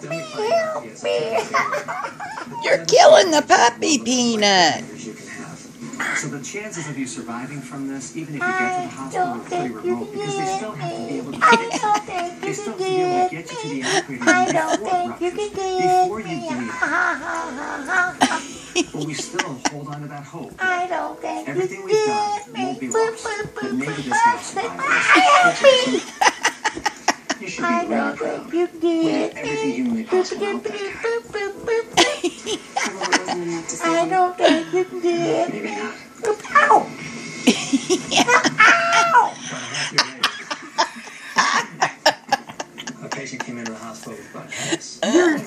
help me, help me. You're killing the puppy, Peanut. you can have. So the chances of you surviving from this, even if you get to the hospital, are pretty remote because they still have to be able to I don't think they you still can have to be able to get get you to the operating I room don't before think you can before get you me. bleed. But we still hold on to that hope. I don't think Everything we've can done won't be lost, but maybe this will boop. survive Help me. You should I be really don't proud. think you get Everything humanly possible. boop, helped boop, boop, boop, boop. Well, it wasn't to save I him. don't think you can get Maybe not. Boop, Ow! Ow! A patient came into the hospital with blood headaches. Silly.